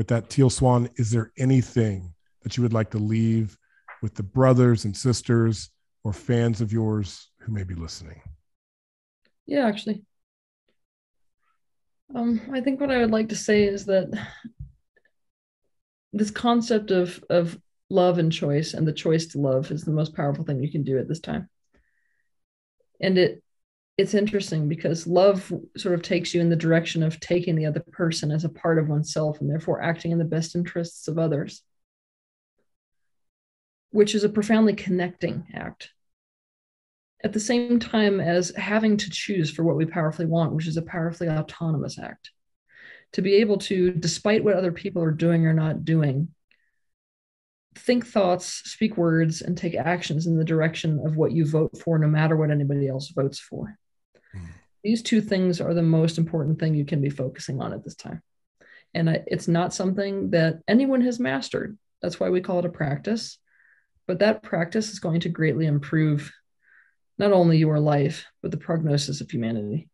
with that Teal Swan, is there anything that you would like to leave with the brothers and sisters or fans of yours who may be listening? Yeah, actually. Um, I think what I would like to say is that this concept of of love and choice and the choice to love is the most powerful thing you can do at this time. And it it's interesting because love sort of takes you in the direction of taking the other person as a part of oneself and therefore acting in the best interests of others, which is a profoundly connecting act. At the same time as having to choose for what we powerfully want, which is a powerfully autonomous act. To be able to, despite what other people are doing or not doing, think thoughts, speak words, and take actions in the direction of what you vote for, no matter what anybody else votes for. These two things are the most important thing you can be focusing on at this time. And it's not something that anyone has mastered. That's why we call it a practice. But that practice is going to greatly improve not only your life, but the prognosis of humanity.